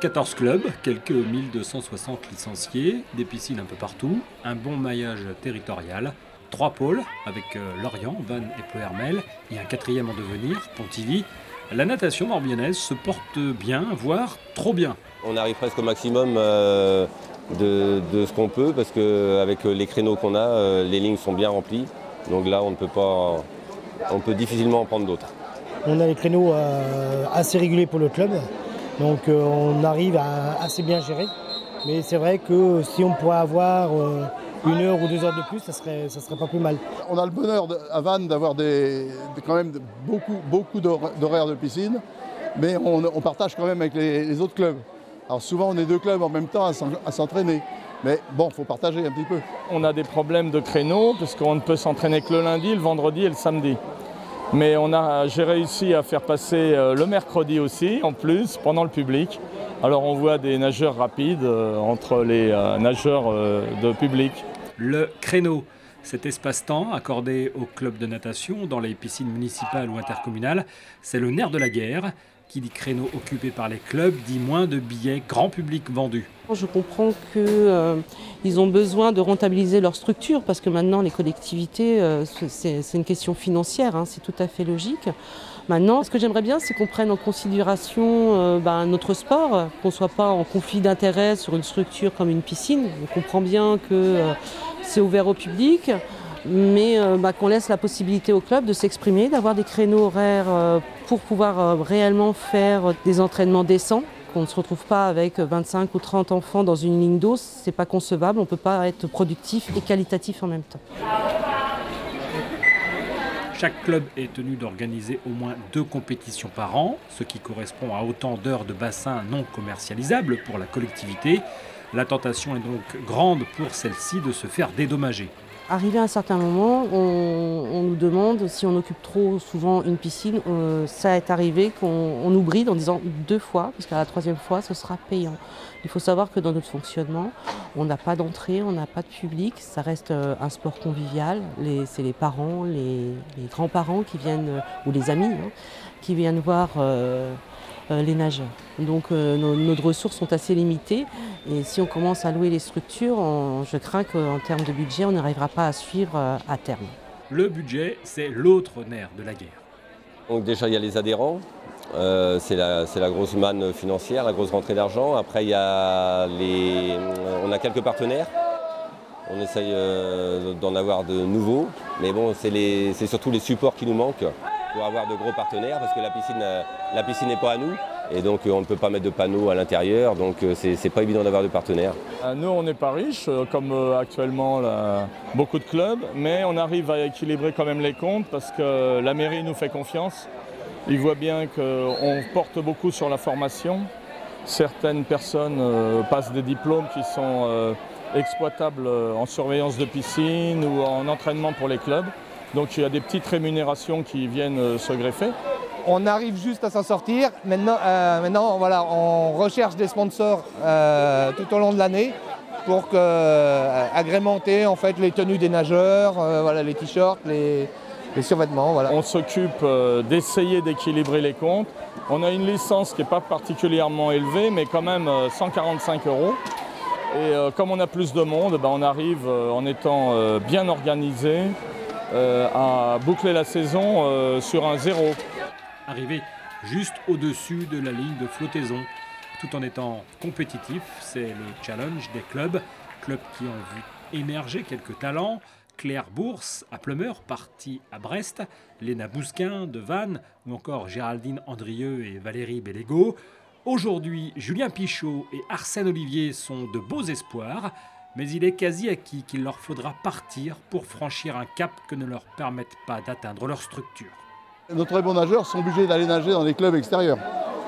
14 clubs, quelques 1260 licenciés, des piscines un peu partout, un bon maillage territorial, trois pôles avec euh, Lorient, Vannes et Ploermel et un quatrième en devenir, Pontivy. La natation morbihannaise se porte bien, voire trop bien. On arrive presque au maximum euh, de, ce qu'on peut parce qu'avec les créneaux qu'on a, euh, les lignes sont bien remplies. Donc là, on ne peut pas, on peut difficilement en prendre d'autres. On a les créneaux assez réguliers pour le club. Donc euh, on arrive à assez bien gérer. Mais c'est vrai que si on pouvait avoir euh, une heure ou deux heures de plus, ça serait, ça serait pas plus mal. On a le bonheur à Vannes d'avoir des, quand même beaucoup, beaucoup d'horaires de piscine, mais on, partage quand même avec les, autres clubs. Alors souvent on est deux clubs en même temps à s'entraîner. Mais bon, il faut partager un petit peu. On a des problèmes de créneaux, puisqu'on ne peut s'entraîner que le lundi, le vendredi et le samedi. Mais j'ai réussi à faire passer euh, le mercredi aussi, en plus, pendant le public. Alors on voit des nageurs rapides euh, entre les euh, nageurs de public. Le créneau, cet espace-temps accordé aux clubs de natation dans les piscines municipales ou intercommunales, c'est le nerf de la guerre. Qui dit créneau occupé par les clubs dit moins de billets grand public vendus. Je comprends qu'ils euh, ont besoin de rentabiliser leur structure parce que maintenant les collectivités, euh, c'est une question financière, hein, c'est tout à fait logique. Maintenant, ce que j'aimerais bien, c'est qu'on prenne en considération euh, ben, notre sport, qu'on ne soit pas en conflit d'intérêts sur une structure comme une piscine. On comprend bien que c'est ouvert au public mais bah, qu'on laisse la possibilité au club de s'exprimer, d'avoir des créneaux horaires pour pouvoir euh, réellement faire des entraînements décents qu'on ne se retrouve pas avec 25 ou 30 enfants dans une ligne d'eau, c'est pas concevable, on ne peut pas être productif et qualitatif en même temps. Chaque club est tenu d'organiser au moins deux compétitions par an, ce qui correspond à autant d'heures de bassin non commercialisables pour la collectivité. La tentation est donc grande pour celle-ci de se faire dédommager. Arrivé à un certain moment, on, nous demande si on occupe trop souvent une piscine. Euh, ça est arrivé qu'on nous bride en disant deux fois, parce qu'à la troisième fois, ce sera payant. Il faut savoir que dans notre fonctionnement, on n'a pas d'entrée, on n'a pas de public, ça reste euh, un sport convivial. C'est les parents, les, grands-parents qui viennent, euh, ou les amis, hein, qui viennent voir les nageurs. Donc nos ressources sont assez limitées et si on commence à louer les structures, je crains qu'en termes de budget, on n'arrivera pas à suivre euh, à terme. Le budget, c'est l'autre nerf de la guerre. Donc déjà, il y a les adhérents. Euh, c'est la, grosse manne financière, la grosse rentrée d'argent. Après, il y a les, on a quelques partenaires. On essaye euh, d'en avoir de nouveaux. Mais bon, c'est surtout les supports qui nous manquent pour avoir de gros partenaires parce que la piscine, la piscine n'est pas à nous. Et donc on ne peut pas mettre de panneaux à l'intérieur, donc euh, c'est pas évident d'avoir de partenaires. Euh, nous on n'est pas riches, euh, comme actuellement beaucoup de clubs, mais on arrive à équilibrer quand même les comptes parce que la mairie nous fait confiance. Ils voient bien qu'on porte beaucoup sur la formation. Certaines personnes passent des diplômes qui sont exploitables en surveillance de piscine ou en entraînement pour les clubs. Donc il y a des petites rémunérations qui viennent se greffer. On arrive juste à s'en sortir. Maintenant, euh, maintenant voilà, on recherche des sponsors euh, tout au long de l'année pour euh, agrémenter en fait, les tenues des nageurs, voilà, les t-shirts, les, survêtements. Voilà. On s'occupe d'essayer d'équilibrer les comptes. On a une licence qui n'est pas particulièrement élevée, mais quand même 145 euros. Et comme on a plus de monde, ben, on arrive en étant bien organisé à boucler la saison sur un zéro arriver juste au-dessus de la ligne de flottaison, tout en étant compétitif. C'est le challenge des clubs, clubs qui ont vu émerger quelques talents. Claire Bourse à Plumeur, partie à Brest, Léna Bousquin de Vannes, ou encore Géraldine Andrieux et Valérie Bellego. Aujourd'hui, Julien Pichot et Arsène Olivier sont de beaux espoirs, mais il est quasi acquis qu'il leur faudra partir pour franchir un cap que ne leur permettent pas d'atteindre leur structure. Nos très bons nageurs sont obligés d'aller nager dans des clubs extérieurs.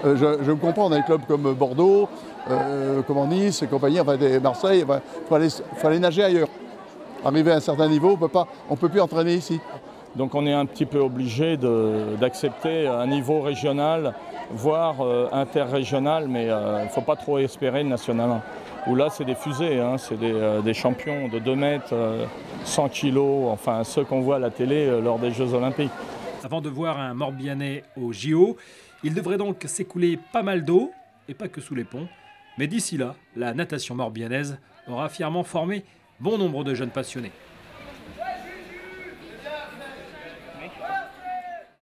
Euh, je, me comprends, dans des clubs comme Bordeaux, euh, comme Nice et compagnie, enfin des Marseille, il faut, aller, nager ailleurs. Arriver à un certain niveau, on ne peut plus entraîner ici. Donc on est un petit peu obligé d'accepter un niveau régional, voire euh, interrégional, mais il ne faut pas trop espérer nationalement. Où là c'est des fusées, hein, c'est des, des, champions de 2 mètres, 100 kilos, enfin ceux qu'on voit à la télé lors des Jeux Olympiques. Avant de voir un Morbihanais au JO, il devrait donc s'écouler pas mal d'eau. et pas que sous les ponts. Mais d'ici là, la natation morbihannaise aura fièrement formé bon nombre de jeunes passionnés.